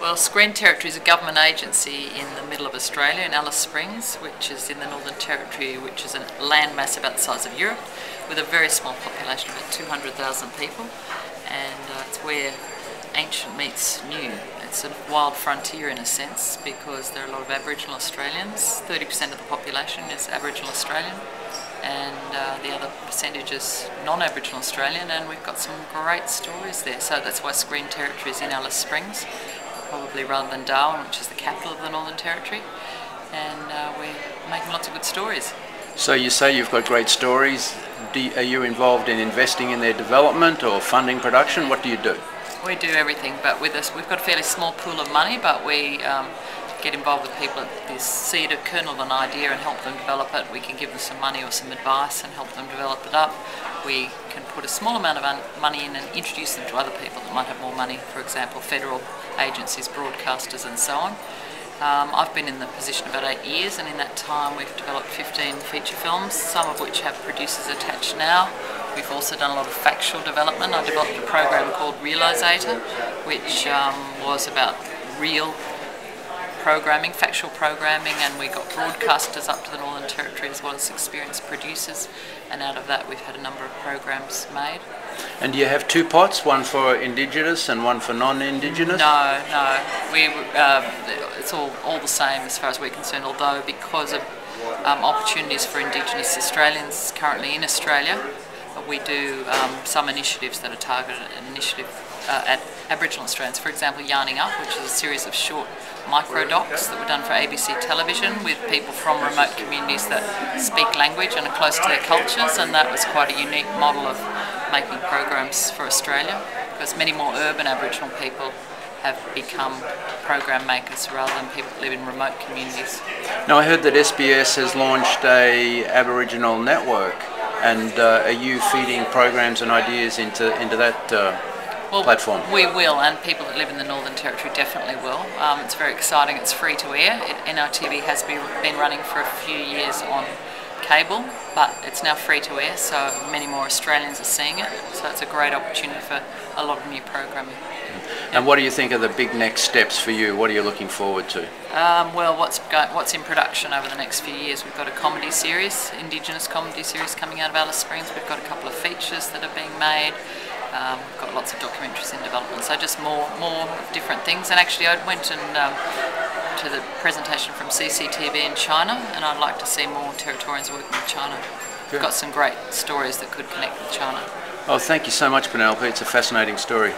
Well, Screen Territory is a government agency in the middle of Australia, in Alice Springs, which is in the Northern Territory, which is a landmass about the size of Europe, with a very small population, about 200,000 people, and uh, it's where ancient meets new. It's a wild frontier in a sense because there are a lot of Aboriginal Australians. 30% of the population is Aboriginal Australian, and uh, the other percentage is non-Aboriginal Australian, and we've got some great stories there. So that's why Screen Territory is in Alice Springs probably rather than Darwin, which is the capital of the Northern Territory. And uh, we're making lots of good stories. So you say you've got great stories. You, are you involved in investing in their development or funding production? What do you do? We do everything, but with us, we've got a fairly small pool of money, but we um, get involved with people at this seed, a kernel of an idea and help them develop it. We can give them some money or some advice and help them develop it up. We can put a small amount of money in and introduce them to other people that might have more money, for example, federal agencies, broadcasters and so on. Um, I've been in the position about eight years and in that time we've developed 15 feature films, some of which have producers attached now. We've also done a lot of factual development. I developed a program called Realisator, which um, was about real programming, factual programming, and we got broadcasters up to the Northern Territory as well as experienced producers, and out of that we've had a number of programs made. And do you have two pots, one for Indigenous and one for non-Indigenous? No, no. We, uh, it's all, all the same as far as we're concerned, although because of um, opportunities for Indigenous Australians currently in Australia, we do um, some initiatives that are targeted initiative uh, at Aboriginal Australians. For example, Yarning Up, which is a series of short micro docs that were done for ABC television with people from remote communities that speak language and are close to their cultures, and that was quite a unique model of making programs for Australia because many more urban Aboriginal people have become program makers rather than people that live in remote communities. Now I heard that SBS has launched a Aboriginal network and uh, are you feeding programs and ideas into, into that uh, well, platform? We will, and people that live in the Northern Territory definitely will. Um, it's very exciting. It's free to air. It, NITV has been, been running for a few years on cable, but it's now free to air, so many more Australians are seeing it. So it's a great opportunity for a lot of new programming. And what do you think are the big next steps for you? What are you looking forward to? Um, well, what's what's in production over the next few years? We've got a comedy series, Indigenous comedy series coming out of Alice Springs. We've got a couple of features that are being made. Um, we've got lots of documentaries in development, so just more more different things. And actually, I went and um, to the presentation from CCTV in China, and I'd like to see more Territorians working with China. Good. We've got some great stories that could connect with China. Oh, thank you so much, Penelope. It's a fascinating story.